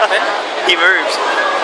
happened? he moves.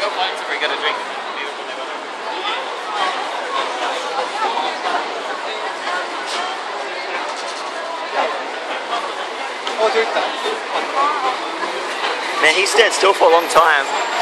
Go find somewhere, get a drink. Man, he stayed still for a long time.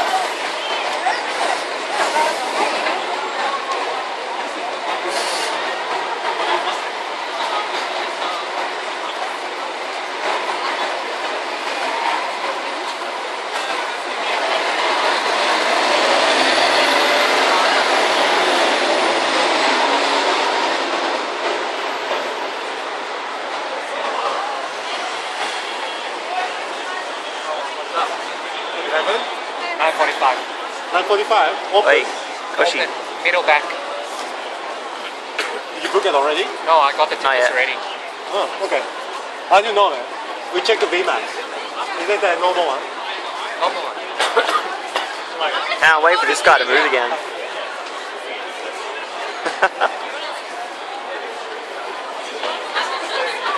Eleven? 945. 945? Open. Wait, Koshi. Open. Middle back. Did you book it already? No, I got the tickets already. Oh, okay. How do you know that? We checked the VMAX. Is it the normal one? Normal one. Can't wait for this guy to move again. What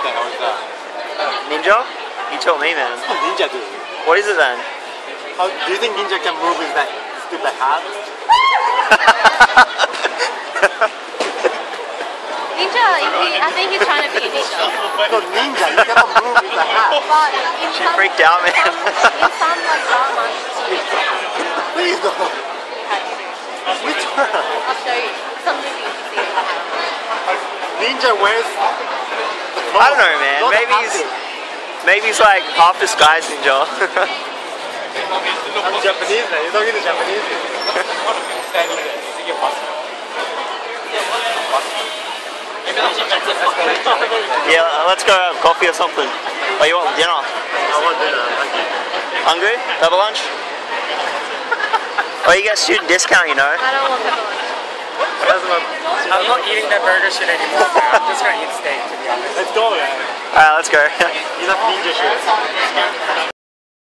the hell is that? Ninja? You tell me, man. What Ninja do? What is it then? How, do you think Ninja can move with that stupid hat? Ninja, he, I think he's trying to be a ninja. No, Ninja, you cannot move with the hat. But in She some, freaked out, man. in some like dramas, Please no. Which one? I'll show you. Some movies you see it like that. Ninja wears. I don't know, man. Maybe he's maybe he's like half disguised ninja. I'm Japanese, man. You're talking to Japanese. yeah, uh, let's go have coffee or something. Oh, you want dinner? I want dinner. Hungry? Double lunch? oh, you get student discount, you know. I don't want pepper lunch. I'm not eating that burger shit anymore. I'm just gonna eat steak, to be honest. Let's go, man. Alright, let's go. Enough ninja shit.